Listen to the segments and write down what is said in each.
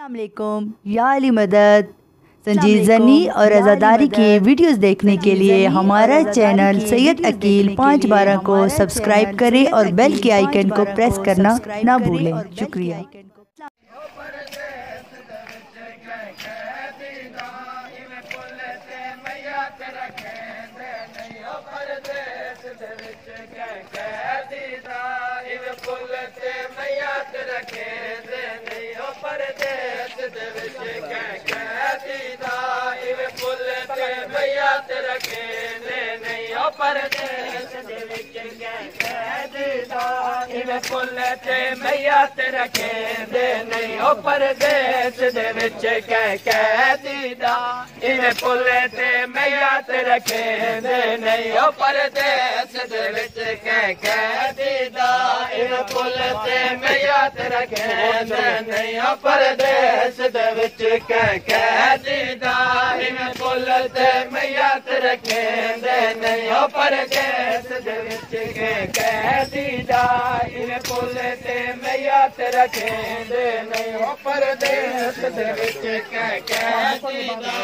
السلام علیکم یا علی مدد۔ سنجید زنی اور ازاداری کی ویڈیوز دیکھنے کے لیے ہمارا چینل سید اکیل پانچ بارہ کو سبسکرائب کریں اور بیل کے آئیکن کو پریس کرنا نہ بھولیں۔ شکریہ۔ پردیس تے میات رکھے دے نہیں او پردیس دے وچ قیدیدا ایویں پل تے رکھے دے نہیں او پردیس دے وچ پل تے میات رکھے دے نہیں او پردیس دے وچ قیدیدا ایویں پل تے میات رکھے دے نہیں او پردیس دے وچ قیدیدا ایویں پل تے میات رکھے دے نہیں او پردیس دے وچ قیدیدا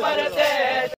Para párate.